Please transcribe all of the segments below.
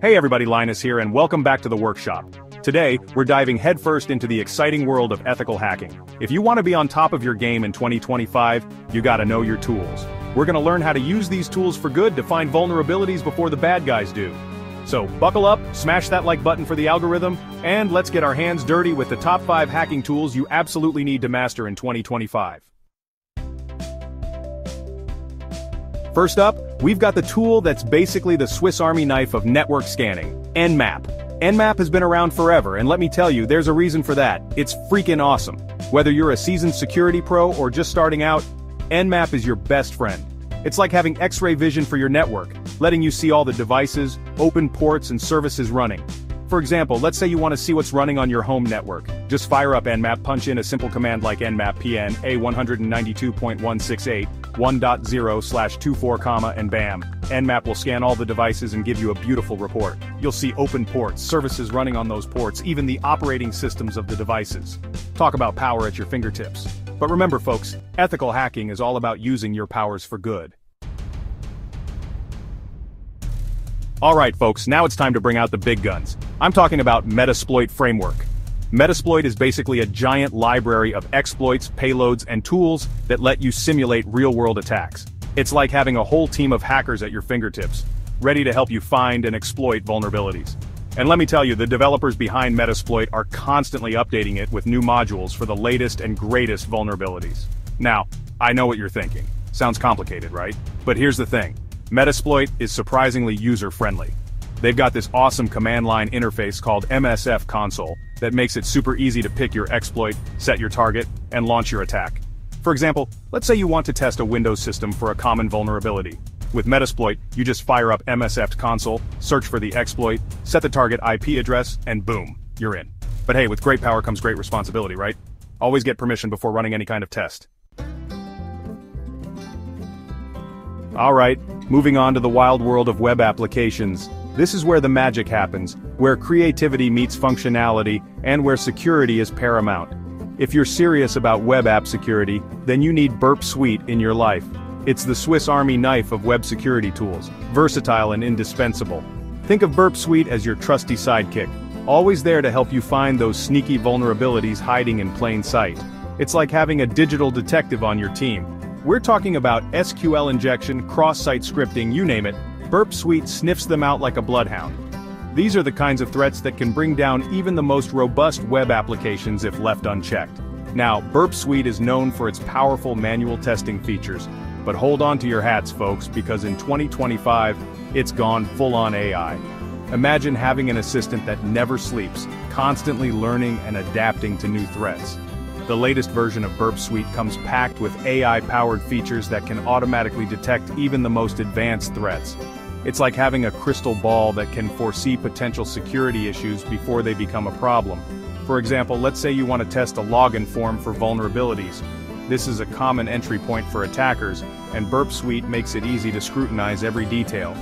Hey everybody, Linus here and welcome back to the workshop. Today, we're diving headfirst into the exciting world of ethical hacking. If you want to be on top of your game in 2025, you gotta know your tools. We're gonna learn how to use these tools for good to find vulnerabilities before the bad guys do. So buckle up, smash that like button for the algorithm, and let's get our hands dirty with the top 5 hacking tools you absolutely need to master in 2025. First up, we've got the tool that's basically the Swiss Army knife of network scanning, Nmap. Nmap has been around forever, and let me tell you, there's a reason for that. It's freaking awesome. Whether you're a seasoned security pro or just starting out, Nmap is your best friend. It's like having X-ray vision for your network, letting you see all the devices, open ports and services running. For example, let's say you want to see what's running on your home network. Just fire up Nmap, punch in a simple command like nmap pn a192.168 1.0 slash 24 comma and bam. Nmap will scan all the devices and give you a beautiful report. You'll see open ports, services running on those ports, even the operating systems of the devices. Talk about power at your fingertips. But remember folks, ethical hacking is all about using your powers for good. Alright folks, now it's time to bring out the big guns. I'm talking about Metasploit Framework. Metasploit is basically a giant library of exploits, payloads, and tools that let you simulate real-world attacks. It's like having a whole team of hackers at your fingertips, ready to help you find and exploit vulnerabilities. And let me tell you, the developers behind Metasploit are constantly updating it with new modules for the latest and greatest vulnerabilities. Now, I know what you're thinking. Sounds complicated, right? But here's the thing. Metasploit is surprisingly user-friendly. They've got this awesome command line interface called MSF Console that makes it super easy to pick your exploit, set your target, and launch your attack. For example, let's say you want to test a Windows system for a common vulnerability. With Metasploit, you just fire up MSF Console, search for the exploit, set the target IP address, and boom, you're in. But hey, with great power comes great responsibility, right? Always get permission before running any kind of test. Alright, moving on to the wild world of web applications. This is where the magic happens, where creativity meets functionality, and where security is paramount. If you're serious about web app security, then you need Burp Suite in your life. It's the Swiss Army knife of web security tools, versatile and indispensable. Think of Burp Suite as your trusty sidekick, always there to help you find those sneaky vulnerabilities hiding in plain sight. It's like having a digital detective on your team, we're talking about SQL injection, cross-site scripting, you name it, Burp Suite sniffs them out like a bloodhound. These are the kinds of threats that can bring down even the most robust web applications if left unchecked. Now, Burp Suite is known for its powerful manual testing features, but hold on to your hats folks because in 2025, it's gone full-on AI. Imagine having an assistant that never sleeps, constantly learning and adapting to new threats. The latest version of Burp Suite comes packed with AI-powered features that can automatically detect even the most advanced threats. It's like having a crystal ball that can foresee potential security issues before they become a problem. For example, let's say you want to test a login form for vulnerabilities. This is a common entry point for attackers, and Burp Suite makes it easy to scrutinize every detail.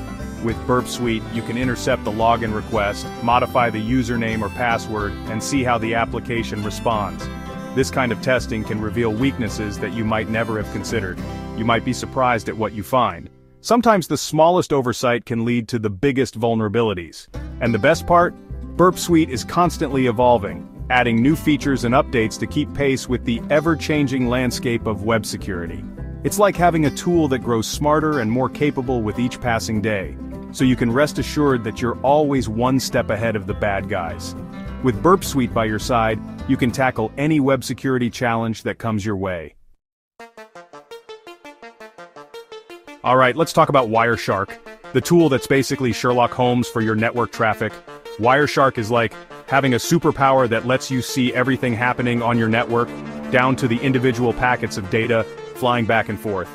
With Burp Suite, you can intercept the login request, modify the username or password, and see how the application responds. This kind of testing can reveal weaknesses that you might never have considered. You might be surprised at what you find. Sometimes the smallest oversight can lead to the biggest vulnerabilities. And the best part? Burp Suite is constantly evolving, adding new features and updates to keep pace with the ever-changing landscape of web security. It's like having a tool that grows smarter and more capable with each passing day, so you can rest assured that you're always one step ahead of the bad guys. With Burp Suite by your side, you can tackle any web security challenge that comes your way. Alright, let's talk about Wireshark, the tool that's basically Sherlock Holmes for your network traffic. Wireshark is like having a superpower that lets you see everything happening on your network, down to the individual packets of data flying back and forth.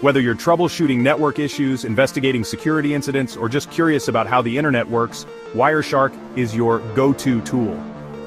Whether you're troubleshooting network issues, investigating security incidents, or just curious about how the internet works, Wireshark is your go-to tool.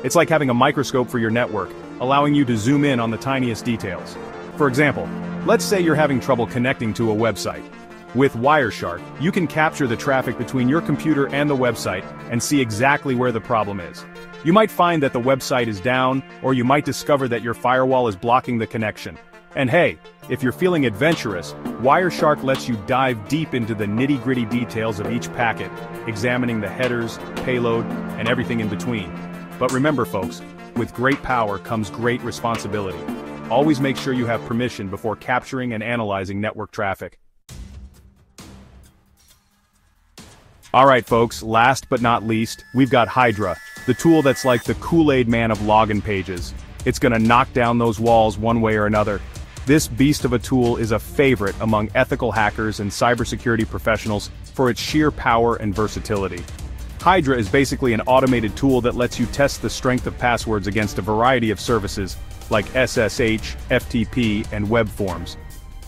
It's like having a microscope for your network, allowing you to zoom in on the tiniest details. For example, let's say you're having trouble connecting to a website. With Wireshark, you can capture the traffic between your computer and the website and see exactly where the problem is. You might find that the website is down, or you might discover that your firewall is blocking the connection. And hey, if you're feeling adventurous, Wireshark lets you dive deep into the nitty-gritty details of each packet, examining the headers, payload, and everything in between. But remember folks, with great power comes great responsibility. Always make sure you have permission before capturing and analyzing network traffic. Alright folks, last but not least, we've got Hydra, the tool that's like the Kool-Aid man of login pages. It's gonna knock down those walls one way or another. This beast of a tool is a favorite among ethical hackers and cybersecurity professionals for its sheer power and versatility. Hydra is basically an automated tool that lets you test the strength of passwords against a variety of services, like SSH, FTP, and web forms.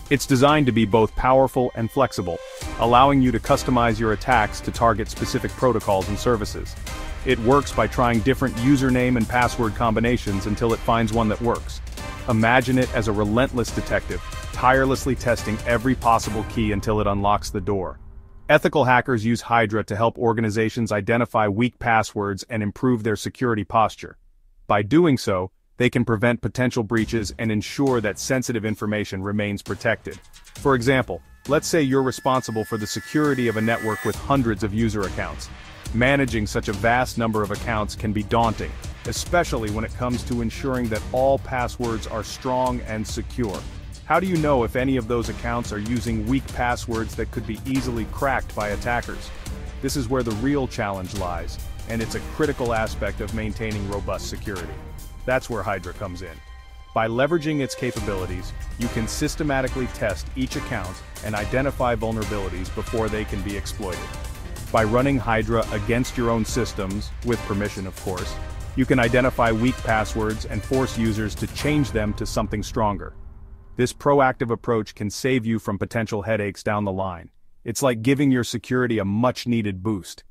It's designed to be both powerful and flexible, allowing you to customize your attacks to target specific protocols and services. It works by trying different username and password combinations until it finds one that works. Imagine it as a relentless detective, tirelessly testing every possible key until it unlocks the door. Ethical hackers use Hydra to help organizations identify weak passwords and improve their security posture. By doing so, they can prevent potential breaches and ensure that sensitive information remains protected. For example, let's say you're responsible for the security of a network with hundreds of user accounts. Managing such a vast number of accounts can be daunting, especially when it comes to ensuring that all passwords are strong and secure. How do you know if any of those accounts are using weak passwords that could be easily cracked by attackers? This is where the real challenge lies, and it's a critical aspect of maintaining robust security. That's where Hydra comes in. By leveraging its capabilities, you can systematically test each account and identify vulnerabilities before they can be exploited. By running Hydra against your own systems, with permission of course, you can identify weak passwords and force users to change them to something stronger. This proactive approach can save you from potential headaches down the line. It's like giving your security a much-needed boost.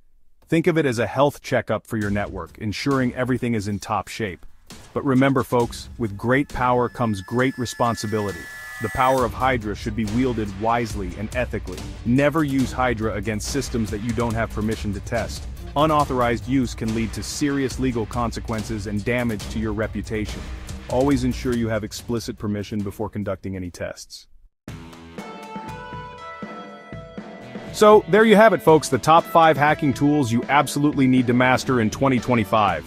Think of it as a health checkup for your network, ensuring everything is in top shape. But remember folks, with great power comes great responsibility. The power of Hydra should be wielded wisely and ethically. Never use Hydra against systems that you don't have permission to test. Unauthorized use can lead to serious legal consequences and damage to your reputation. Always ensure you have explicit permission before conducting any tests. So, there you have it folks, the top 5 hacking tools you absolutely need to master in 2025.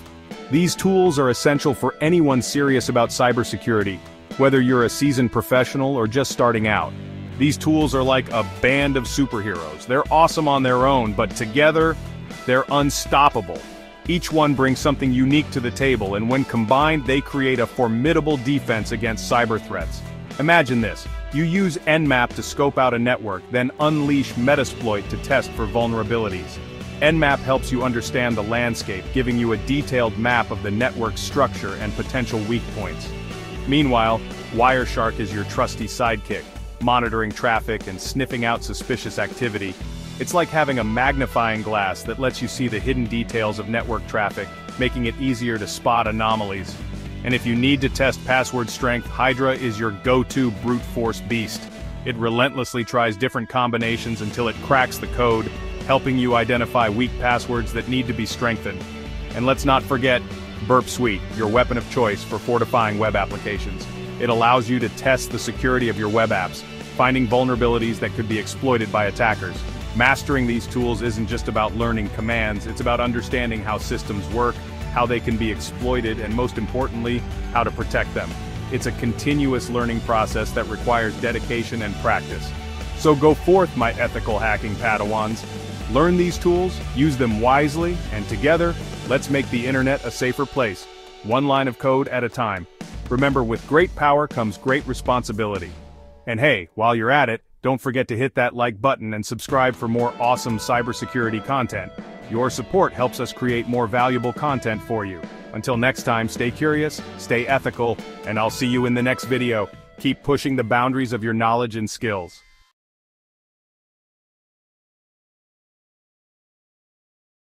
These tools are essential for anyone serious about cybersecurity, whether you're a seasoned professional or just starting out. These tools are like a band of superheroes. They're awesome on their own, but together, they're unstoppable. Each one brings something unique to the table, and when combined, they create a formidable defense against cyber threats. Imagine this. You use Nmap to scope out a network, then unleash Metasploit to test for vulnerabilities. Nmap helps you understand the landscape, giving you a detailed map of the network structure and potential weak points. Meanwhile, Wireshark is your trusty sidekick, monitoring traffic and sniffing out suspicious activity. It's like having a magnifying glass that lets you see the hidden details of network traffic, making it easier to spot anomalies. And if you need to test password strength, Hydra is your go-to brute force beast. It relentlessly tries different combinations until it cracks the code, helping you identify weak passwords that need to be strengthened. And let's not forget Burp Suite, your weapon of choice for fortifying web applications. It allows you to test the security of your web apps, finding vulnerabilities that could be exploited by attackers. Mastering these tools isn't just about learning commands, it's about understanding how systems work, how they can be exploited, and most importantly, how to protect them. It's a continuous learning process that requires dedication and practice. So go forth, my ethical hacking Padawans. Learn these tools, use them wisely, and together, let's make the internet a safer place, one line of code at a time. Remember, with great power comes great responsibility. And hey, while you're at it, don't forget to hit that like button and subscribe for more awesome cybersecurity content. Your support helps us create more valuable content for you. Until next time, stay curious, stay ethical, and I'll see you in the next video. Keep pushing the boundaries of your knowledge and skills.